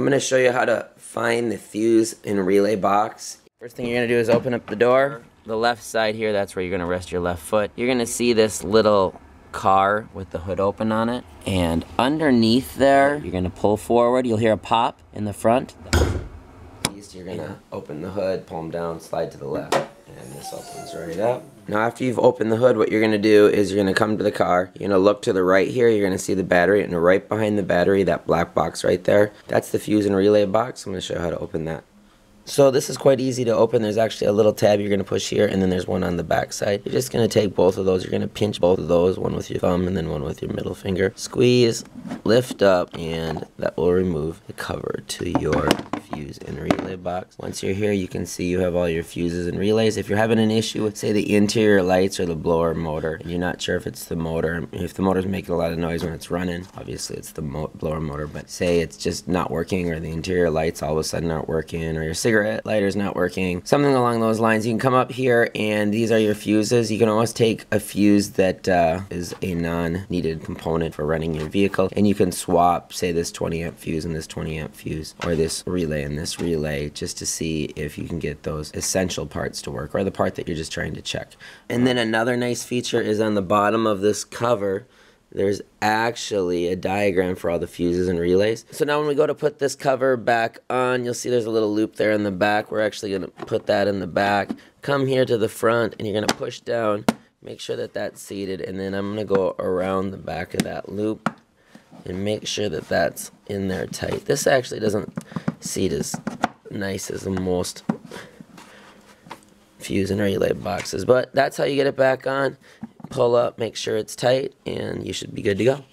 I'm to show you how to find the fuse and relay box. First thing you're to do is open up the door. The left side here, that's where you're going to rest your left foot. You're going to see this little car with the hood open on it. And underneath there, you're going to pull forward. You'll hear a pop in the front. You're to open the hood, pull them down, slide to the left. And this opens right up. Now after you've opened the hood, what you're going to do is you're going to come to the car. You're going to look to the right here. You're going to see the battery. And right behind the battery, that black box right there, that's the fuse and relay box. I'm going to show you how to open that. So this is quite easy to open. There's actually a little tab you're going to push here, and then there's one on the back side. You're just going to take both of those. You're going to pinch both of those, one with your thumb and then one with your middle finger. Squeeze, lift up, and that will remove the cover to your fuse and relay box. Once you're here, you can see you have all your fuses and relays. If you're having an issue with, say, the interior lights or the blower motor, and you're not sure if it's the motor, if the motor's making a lot of noise when it's running, obviously it's the mo blower motor, but say it's just not working or the interior lights all of a sudden aren't working or your cigarette lighter's not working, something along those lines, you can come up here and these are your fuses. You can always take a fuse that uh, is a non-needed component for running your vehicle and you can swap, say, this 20 amp fuse and this 20 amp fuse or this relay and this relay just to see if you can get those essential parts to work or the part that you're just trying to check. And then another nice feature is on the bottom of this cover there's actually a diagram for all the fuses and relays. So now when we go to put this cover back on, you'll see there's a little loop there in the back. We're actually going to put that in the back. Come here to the front and you're going to push down. Make sure that that's seated and then I'm going to go around the back of that loop and make sure that that's in there tight. This actually doesn't seat as nice as the most fuse and relay boxes, but that's how you get it back on pull up, make sure it's tight, and you should be good to go.